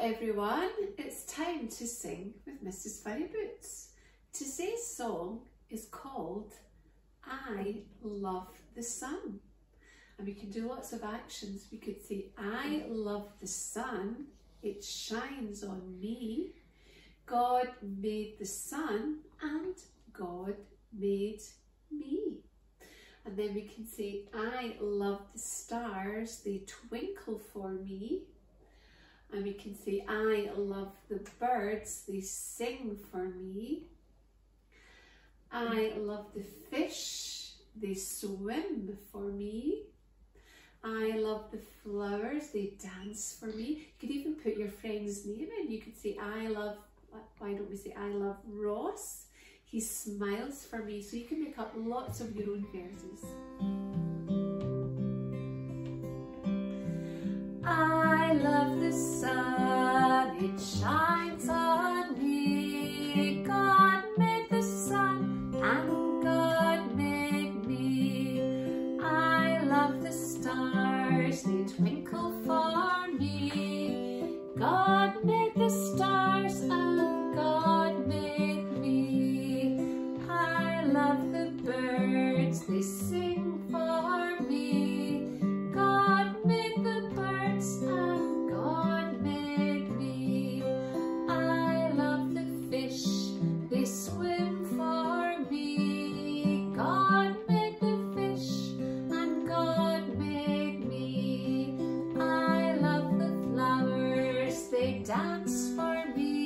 everyone, it's time to sing with Mrs Furryboots. Today's song is called I Love the Sun. And we can do lots of actions. We could say, I love the sun, it shines on me. God made the sun and God made me. And then we can say, I love the stars, they twinkle for me. And we can say, I love the birds, they sing for me. I love the fish, they swim for me. I love the flowers, they dance for me. You could even put your friend's name in. You could say, I love, why don't we say, I love Ross. He smiles for me. So you can make up lots of your own verses. God made the sun and God made me. I love the stars, they twinkle for me. God made the stars once for me.